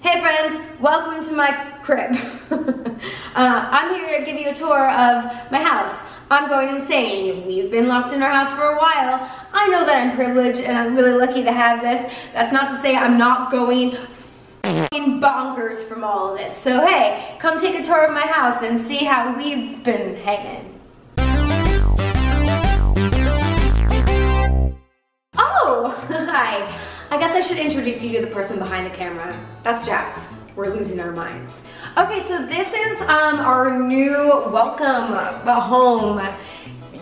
Hey friends, welcome to my crib. uh, I'm here to give you a tour of my house. I'm going insane. We've been locked in our house for a while. I know that I'm privileged and I'm really lucky to have this. That's not to say I'm not going bonkers from all of this. So hey, come take a tour of my house and see how we've been hanging. Oh, hi. I guess I should introduce you to the person behind the camera. That's Jeff. We're losing our minds. Okay, so this is um, our new welcome home.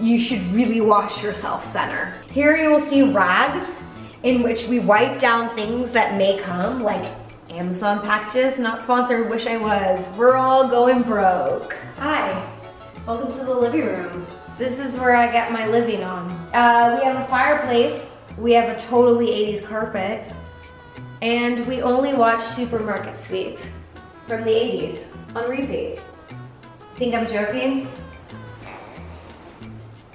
You should really wash yourself center. Here you will see rags in which we wipe down things that may come, like Amazon packages, not sponsored, wish I was. We're all going broke. Hi, welcome to the living room. This is where I get my living on. Uh, we have a fireplace we have a totally 80s carpet. And we only watch Supermarket Sweep from the 80s on repeat. Think I'm joking?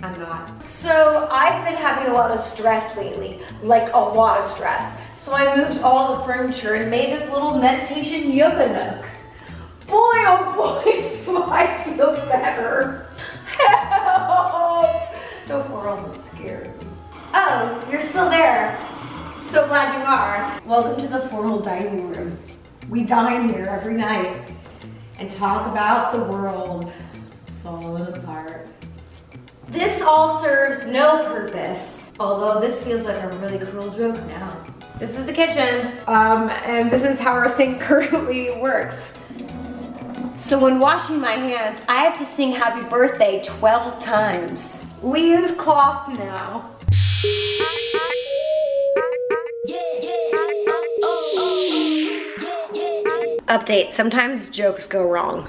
I'm not. So I've been having a lot of stress lately, like a lot of stress. So I moved all the furniture and made this little meditation yoga nook. Oh, you're still there. So glad you are. Welcome to the formal dining room. We dine here every night and talk about the world falling apart. This all serves no purpose, although this feels like a really cruel joke now. This is the kitchen, um, and this is how our sink currently works. So when washing my hands, I have to sing happy birthday 12 times. We use cloth now. Update, sometimes jokes go wrong.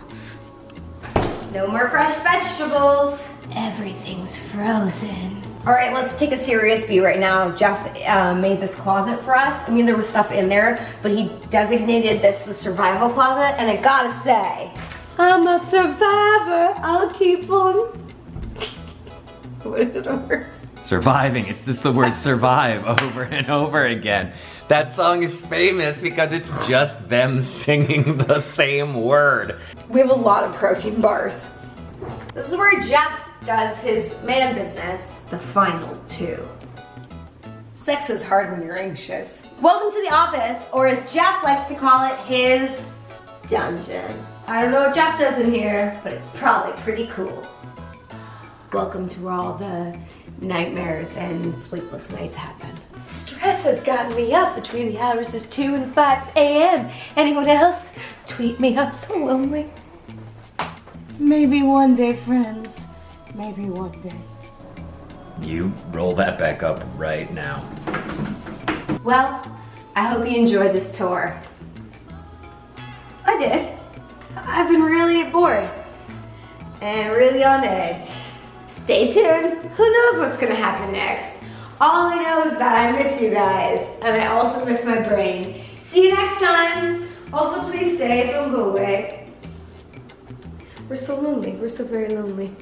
No more fresh vegetables. Everything's frozen. All right, let's take a serious view right now. Jeff uh, made this closet for us. I mean, there was stuff in there, but he designated this the survival closet, and I gotta say, I'm a survivor. I'll keep on. what is the? Surviving. It's just the word survive over and over again. That song is famous because it's just them singing the same word. We have a lot of protein bars. This is where Jeff does his man business, the final two. Sex is hard when you're anxious. Welcome to the office, or as Jeff likes to call it, his dungeon. I don't know what Jeff does in here, but it's probably pretty cool. Welcome to all the nightmares and sleepless nights happen. Stress has gotten me up between the hours of 2 and 5 a.m. Anyone else? Tweet me, I'm so lonely. Maybe one day, friends. Maybe one day. You roll that back up right now. Well, I hope you enjoyed this tour. I did. I've been really bored and really on edge. Stay tuned. Who knows what's gonna happen next? All I know is that I miss you guys, and I also miss my brain. See you next time. Also, please stay, don't go away. We're so lonely, we're so very lonely.